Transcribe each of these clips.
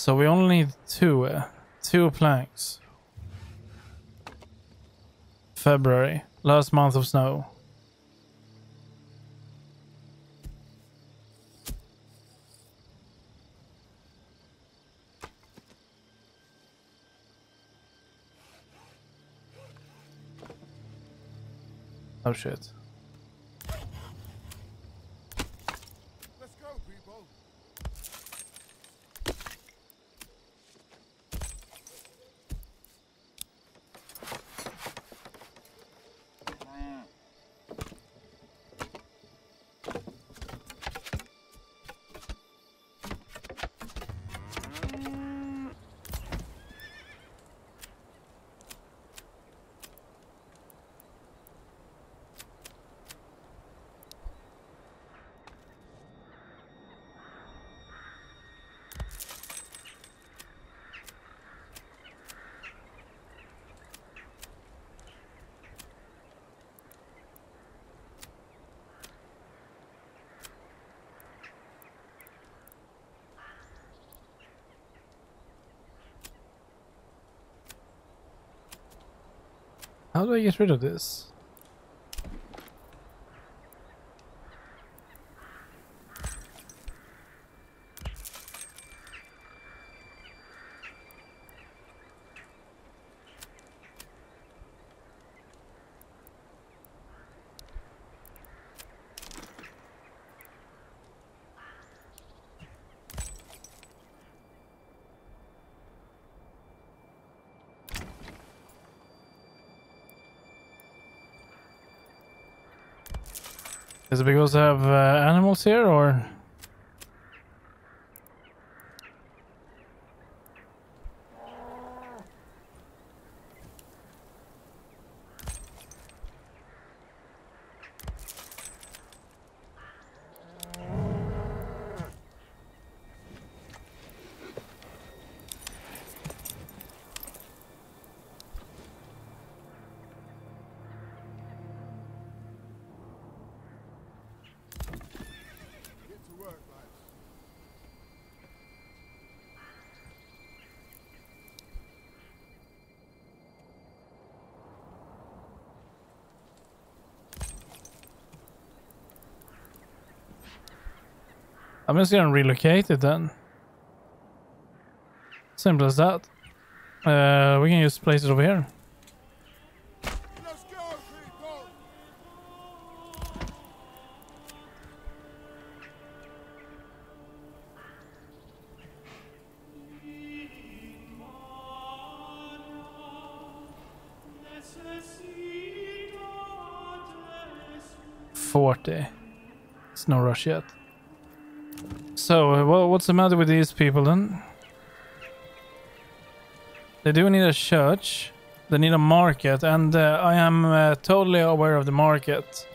So we only need two, uh, two planks. February, last month of snow. Oh shit. Let's go, people. How do I get rid of this? It because I have uh, animals here or? I'm just gonna relocate it then. Simple as that. Uh, we can just place it over here. Forty. It's no rush yet. So, uh, wha- what's the matter with these people then? They do need a church. They need a market, and uh, I am uh, totally aware of the market.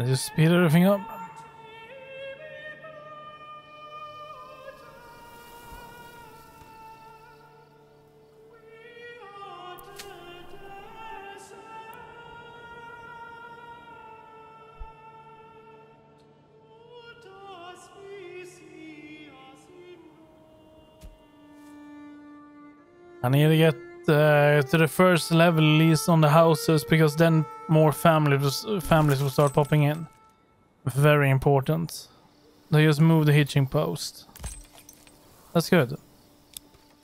I just speed everything up. I need to get uh, to the first level at least on the houses because then more families families will start popping in. Very important. They just move the hitching post. That's good.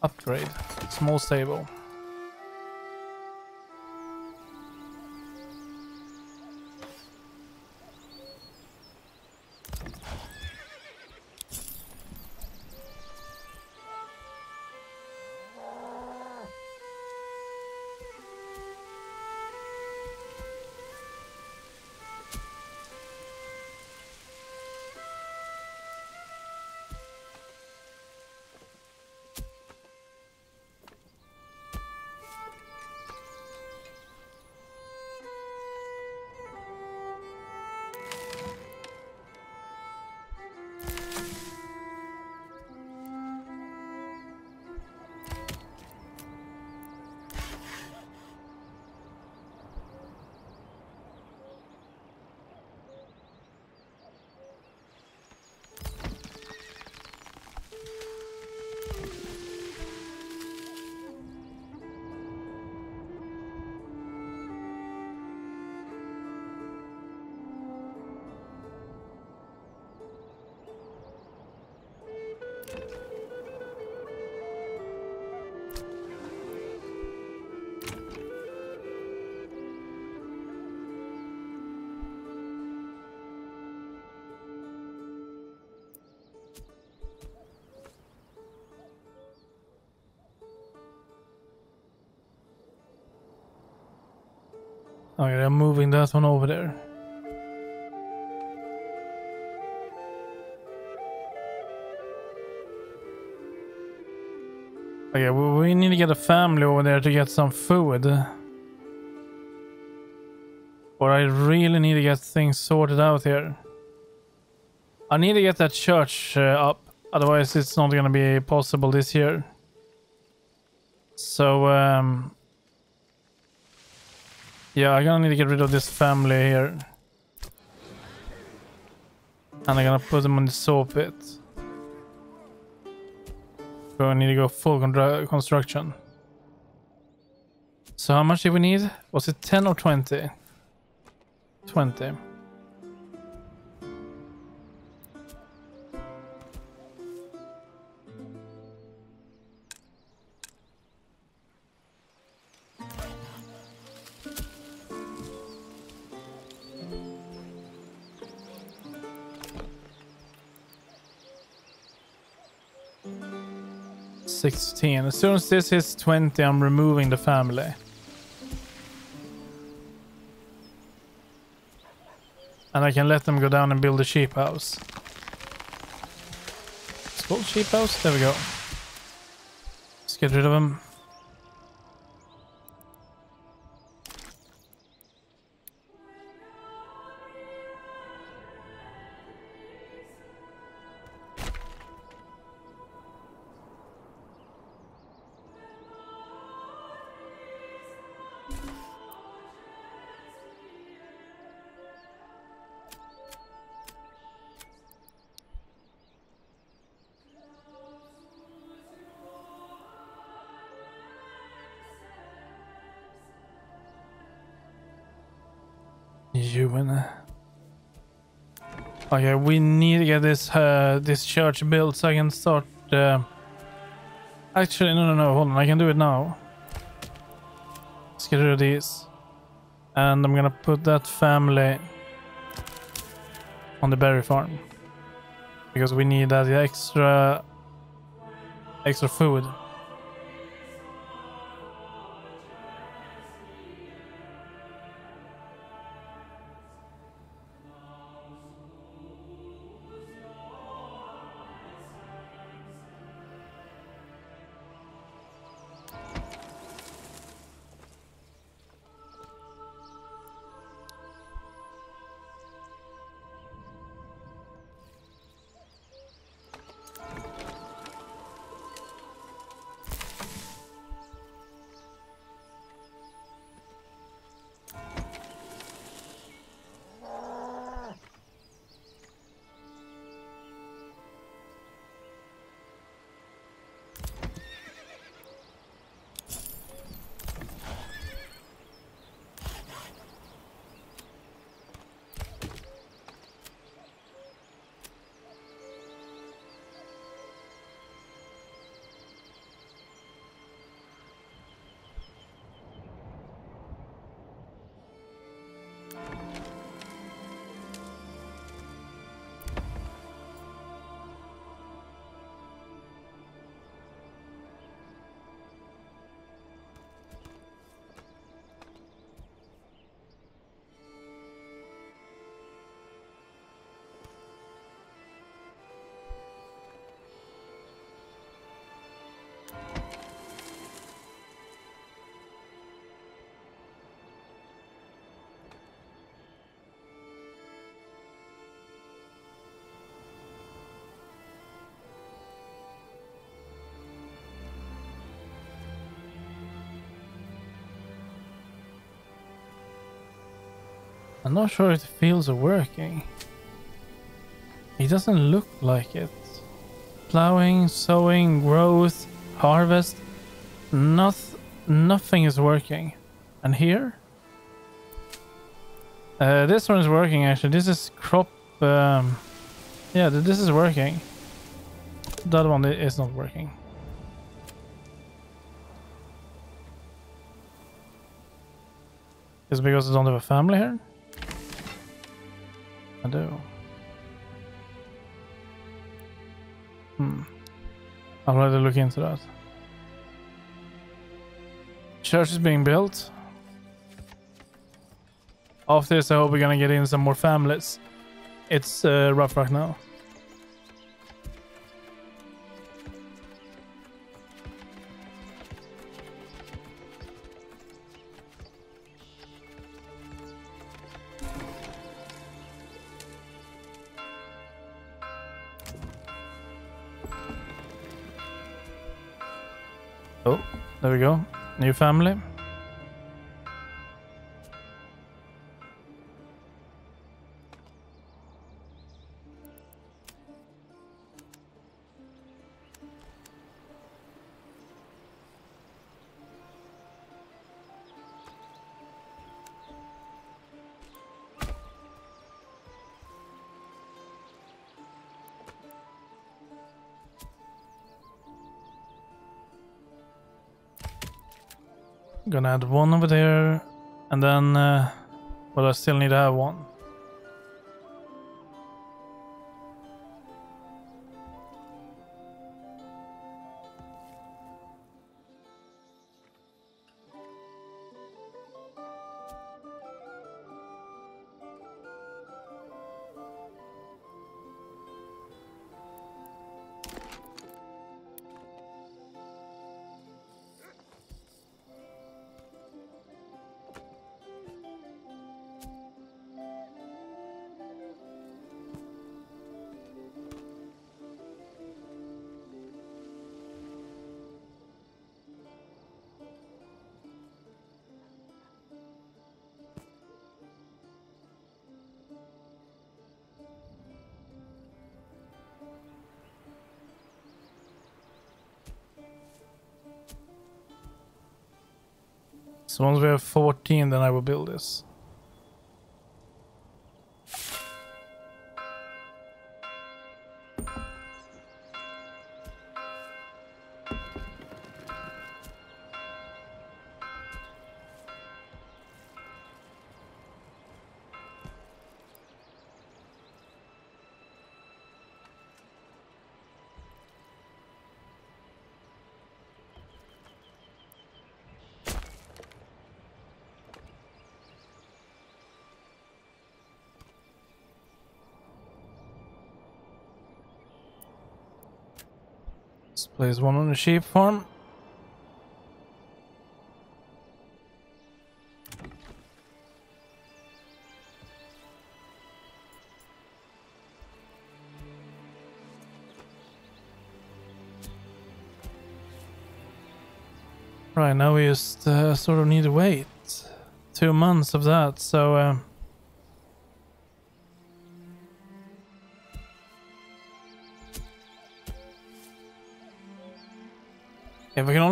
Upgrade. Small stable. Okay, I'm moving that one over there. Okay, we, need to get a family over there to get some food. Or I really need to get things sorted out here. I need to get that church uh, up, otherwise it's not gonna be possible this year. So, um, yeah, I'm gonna need to get rid of this family here. And I'm gonna put them on the saw pit. So I need to go full construction. So how much did we need? Was it 10 or 20? 20. Sixteen. As soon as this is twenty, I'm removing the family. And I can let them go down and build a sheep house. Called sheep house? There we go. Let's get rid of them. Okay, we need to get this uh, this church built so I can start. Uh... Actually, no, no, no. Hold on, I can do it now. Let's get rid of these, and I'm gonna put that family on the berry farm because we need that extra extra food. I'm not sure if the fields are working. It doesn't look like it. Plowing, sowing, growth, harvest. Noth nothing is working. And here? Uh, this one is working actually. This is crop. Um, yeah, th- this is working. That one is not working. Is because I don't have a family here? I do. Hmm. I'll rather look into that. Church is being built. After this, I hope we're gonna get in some more families. It's uh, rough right now. We go. New family. Gonna add one over there, and then, uh, well, I still need to have one. So once we have 14, then I will build this. Let's place one on the sheep farm. Right, now we just uh, sort of need to wait two months of that, so um,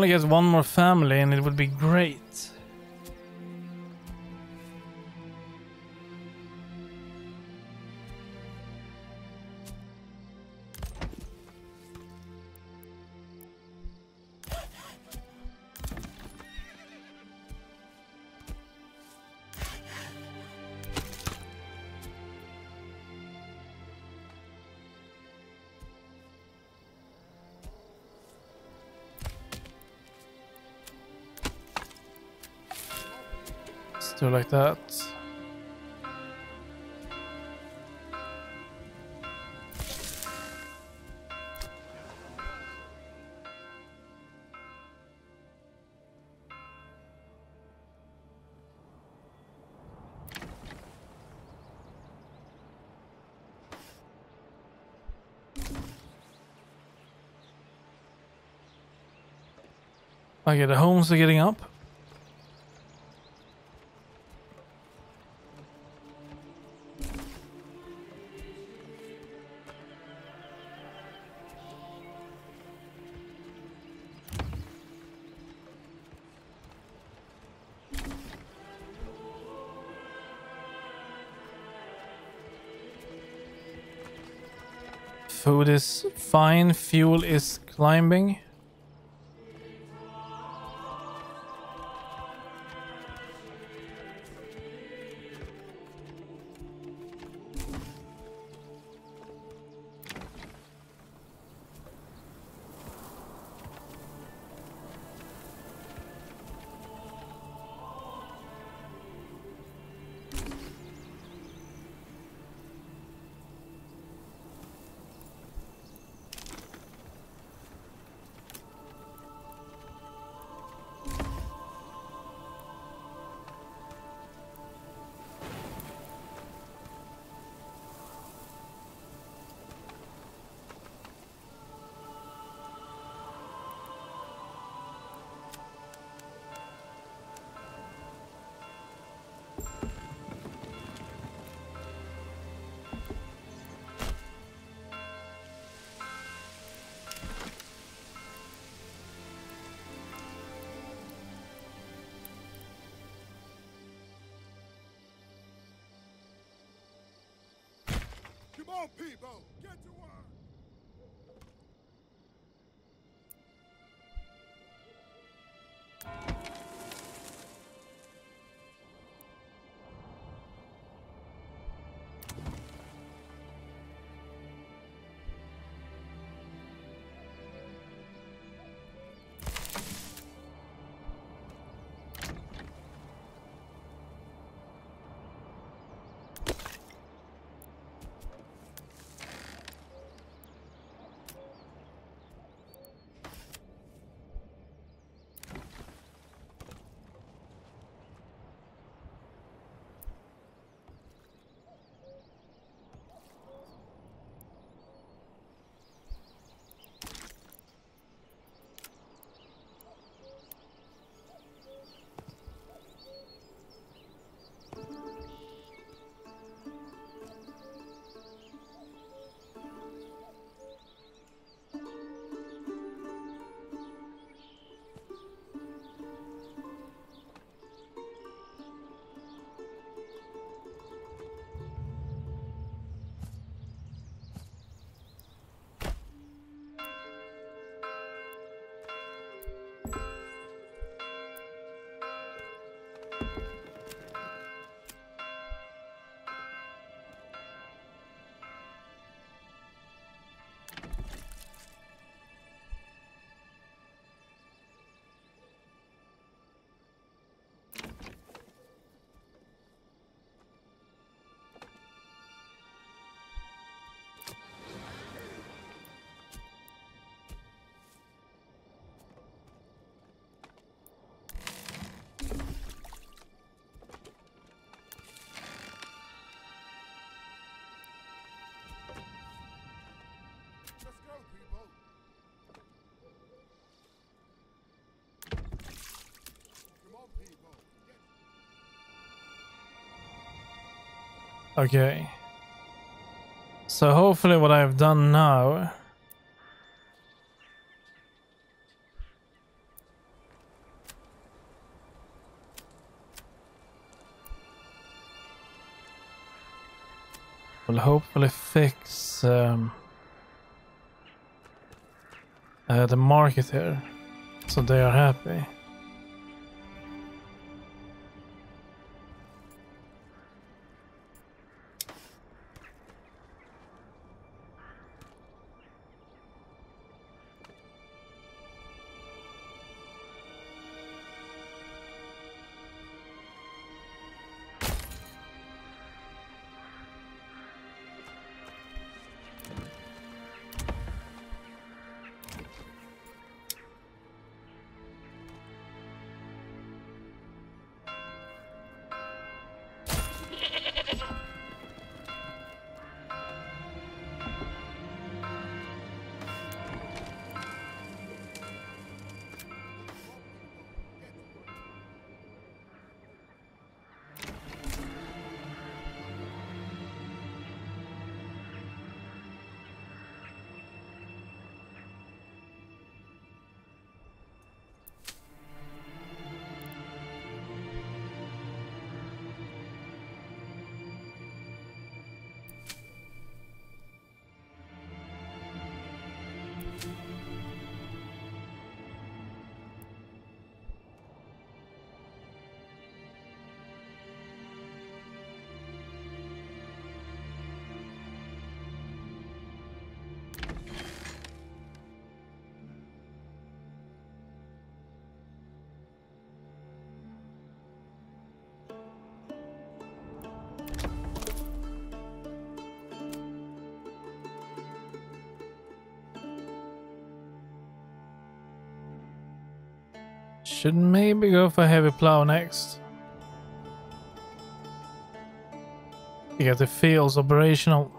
only get one more family, and it would be great. Do it like that. Okay, the homes are getting up. Food is fine. Fuel is climbing. People! Get to work! Okay. So hopefully what I've done now will hopefully fix um, uh, the market here so they are happy. Should maybe go for heavy plow next. Get the fields operational.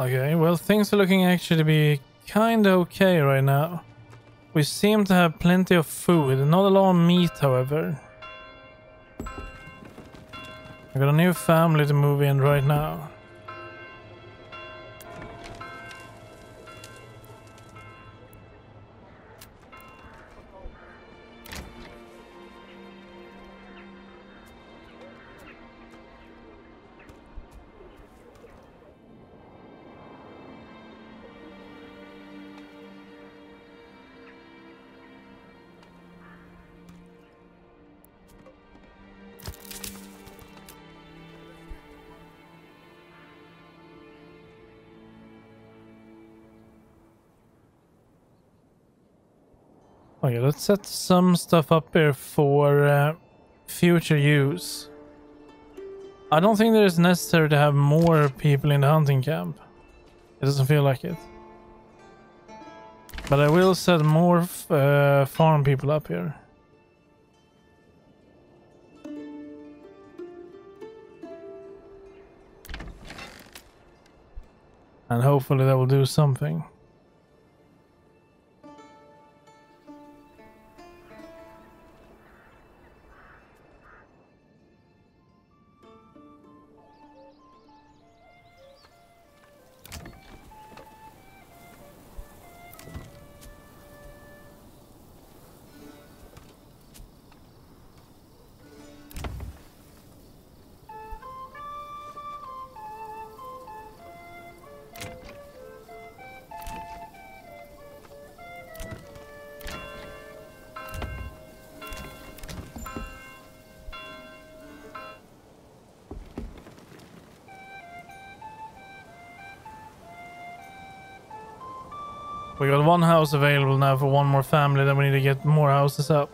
Okay, well, things are looking actually to be kind of okay right now. We seem to have plenty of food, not a lot of meat, however. I got a new family to move in right now. Set some stuff up here for uh, future use. I don't think that it's necessary to have more people in the hunting camp. It doesn't feel like it. But I will set more uh, farm people up here. And hopefully that will do something. One house available now for one more family, then we need to get more houses up.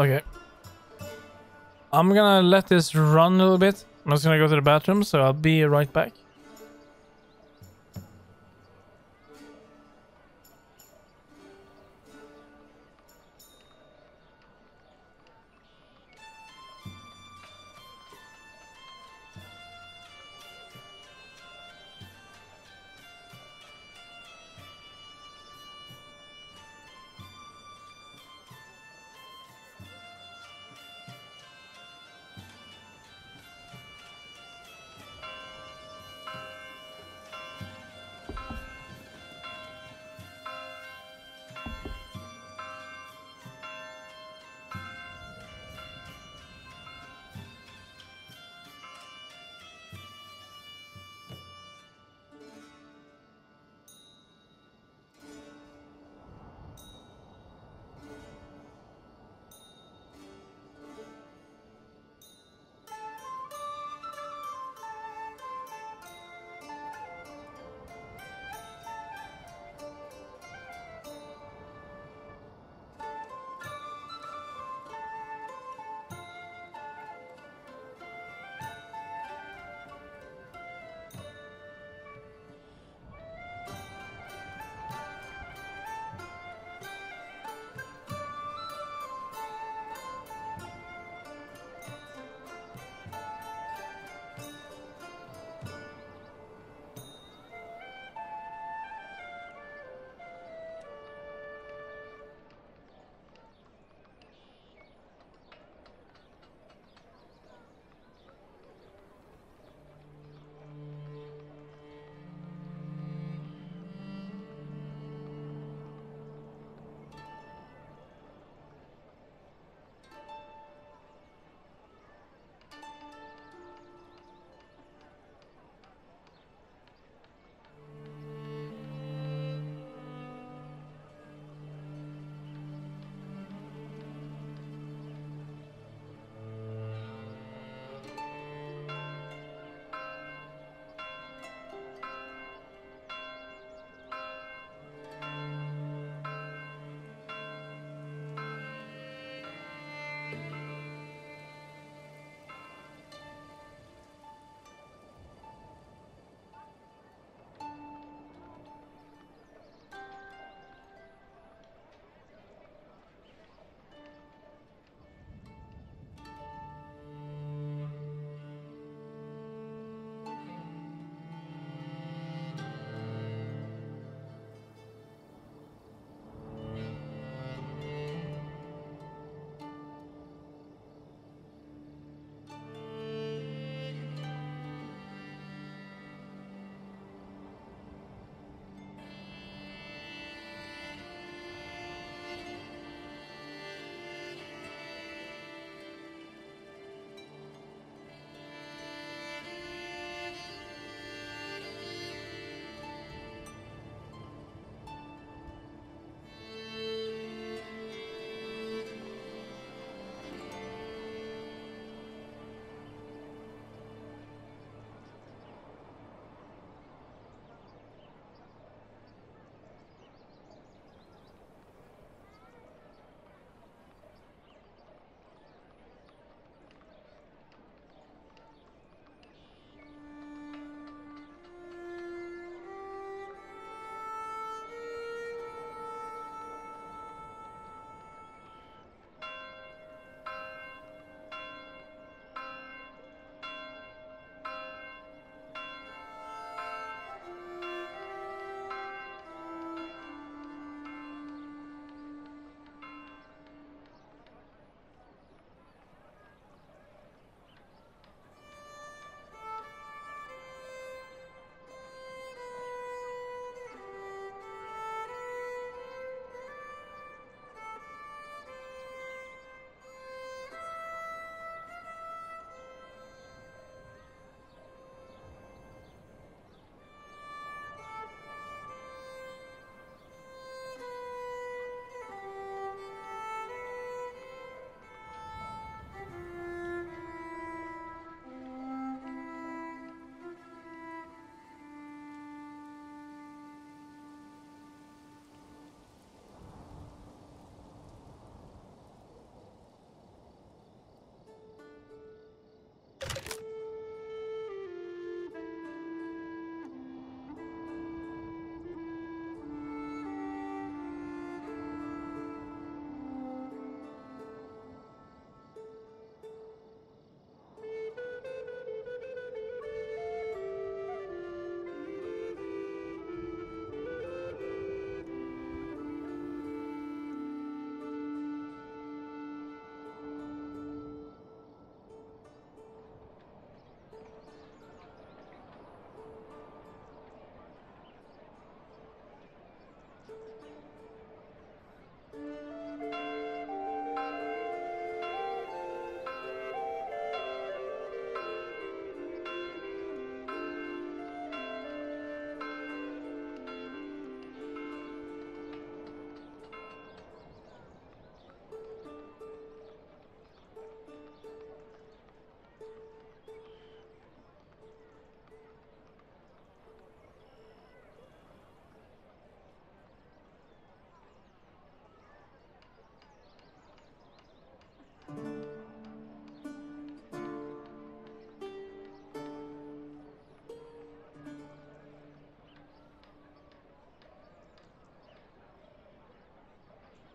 Okay. I'm gonna let this run a little bit. I'm just gonna go to the bathroom, so I'll be right back.